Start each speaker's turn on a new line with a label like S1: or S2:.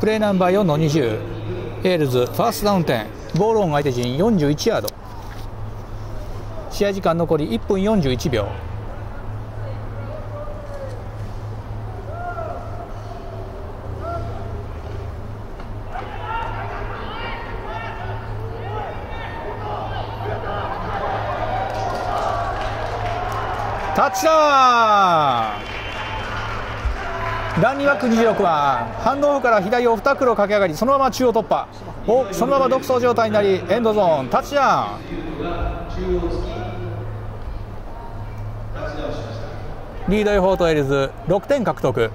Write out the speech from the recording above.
S1: プレーナンバー4の20エールズファーストダウン点ボールオン相手陣41ヤード。試合時間残り1分41秒。タッチダウン。ランニーバック26番ハンドオフから左を2袋駆け上がりそのまま中央突破。おそのまま独走状態になりエンドゾーンタッチダウンリードエフォートエルズ6点獲得。